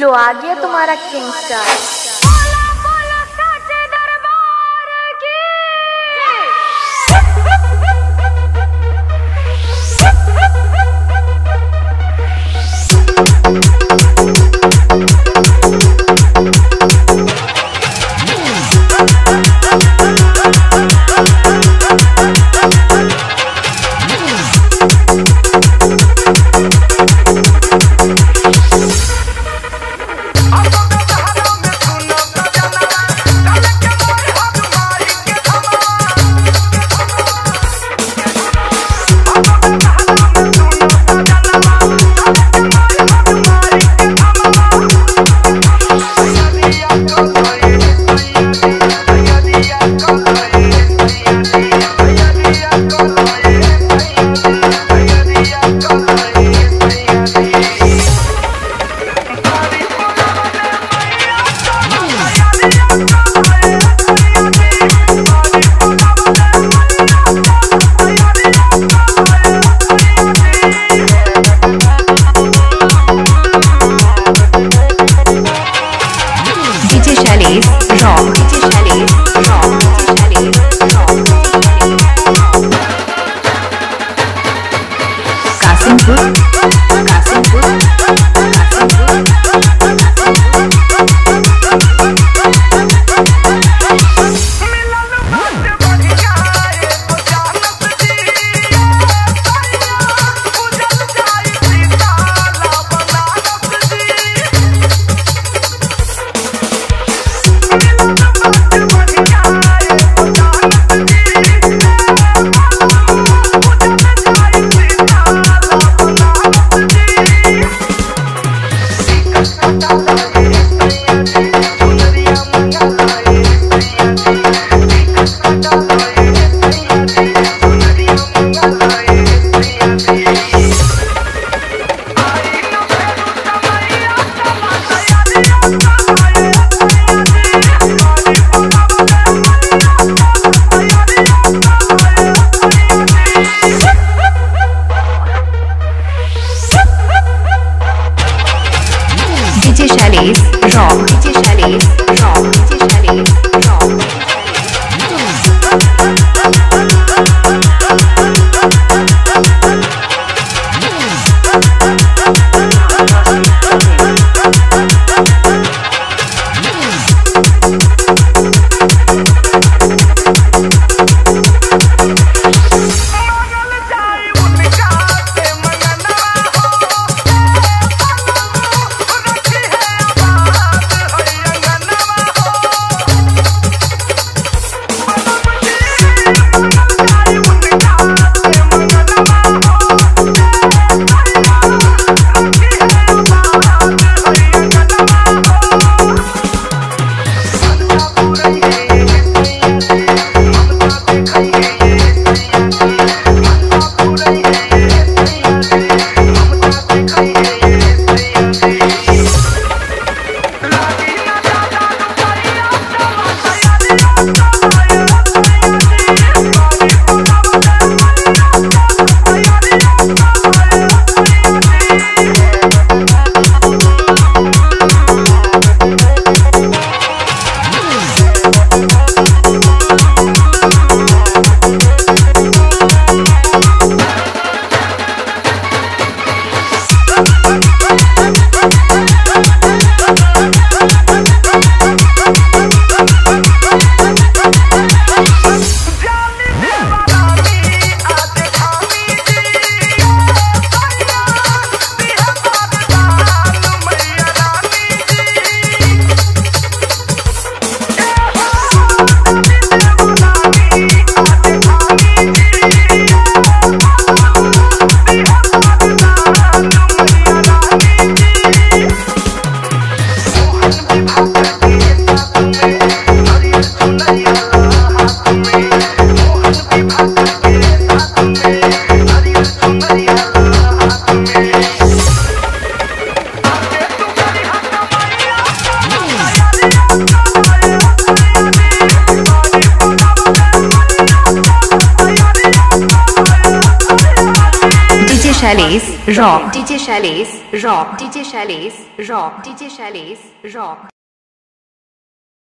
लो आ गया तुम्हारा king star Shailesh Rock. Shailesh Rock. DJ Shailesh Rock. DJ Shailesh Rock. DJ Shailesh Rock.